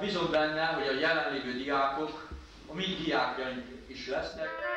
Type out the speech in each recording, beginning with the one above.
bízom benne, hogy a jelenlévő diákok, a mi diákjaink is lesznek,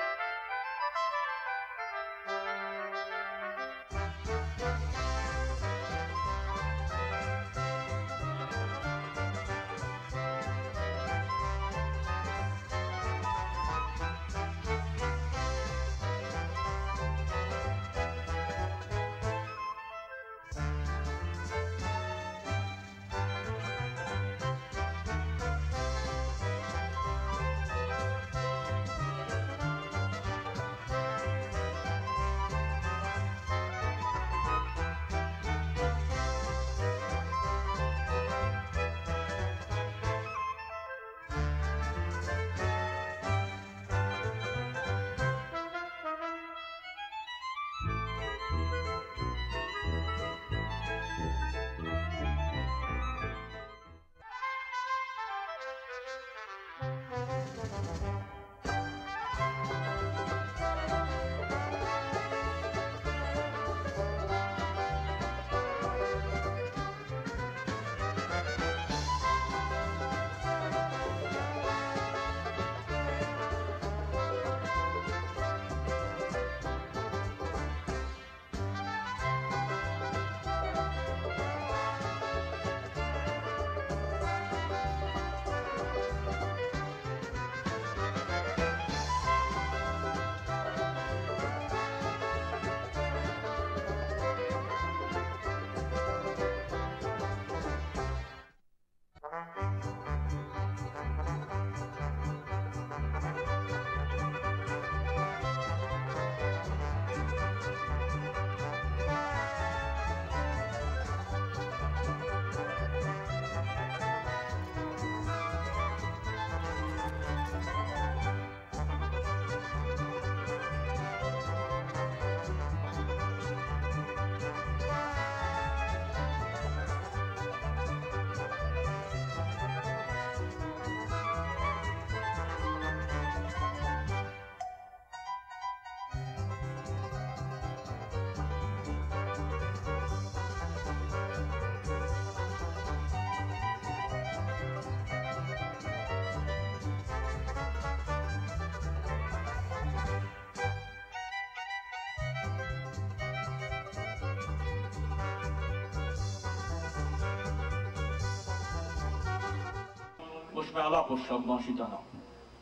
most már laposabban sütanak.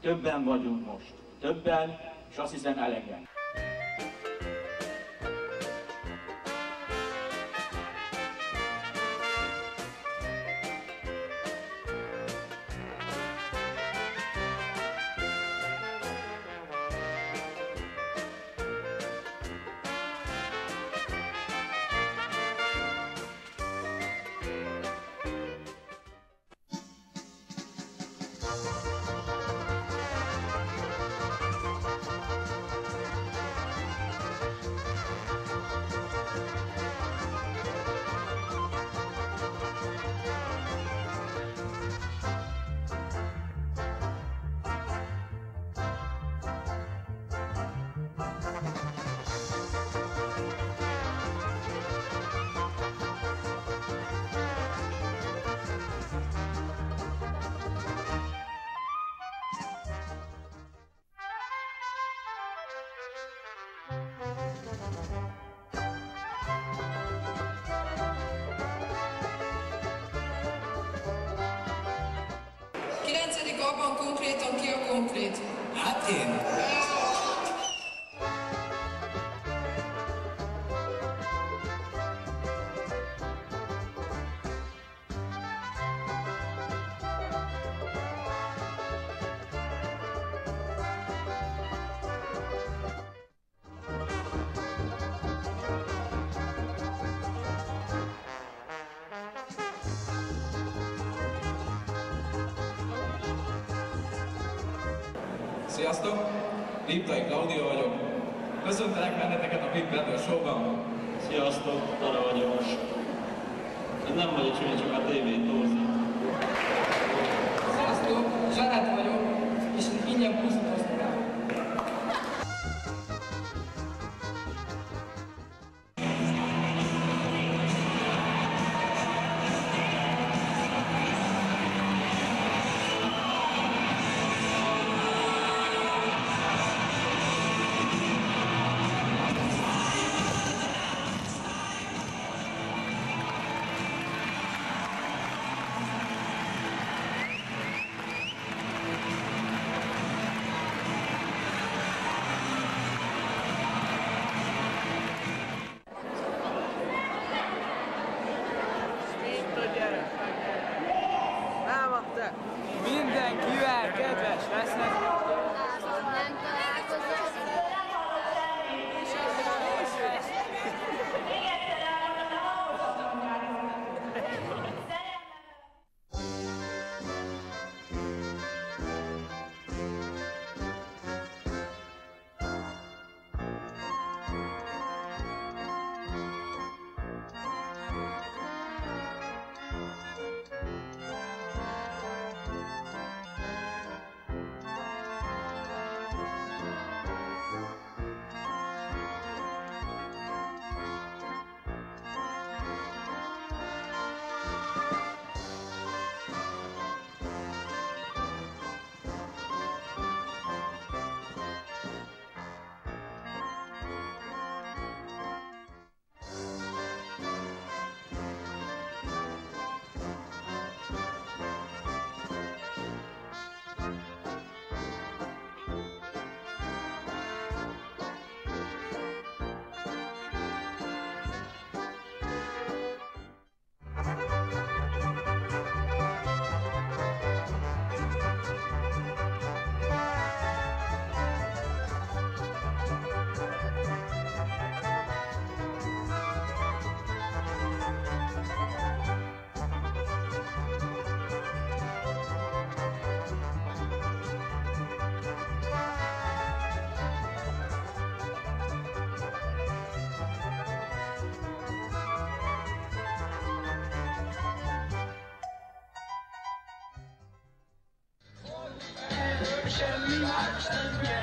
Többen vagyunk most. Többen, és azt hiszem elegen. Bye. Firenze di Gobo un completo, anch'io concreto. Attento! Sziasztok! Liptai Claudio vagyok. Köszöntelek benneteket a Big Brother Show-ban. Sziasztok, Tara vagyok. Ez nem vagy csúnya, csak a tévét torzít. Sziasztok, Zsanát Michel Marx,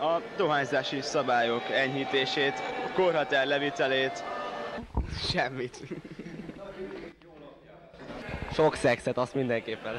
a dohányzási szabályok enyhítését, korhatár levitelét. Semmit. Sok szexet, azt mindenképpen.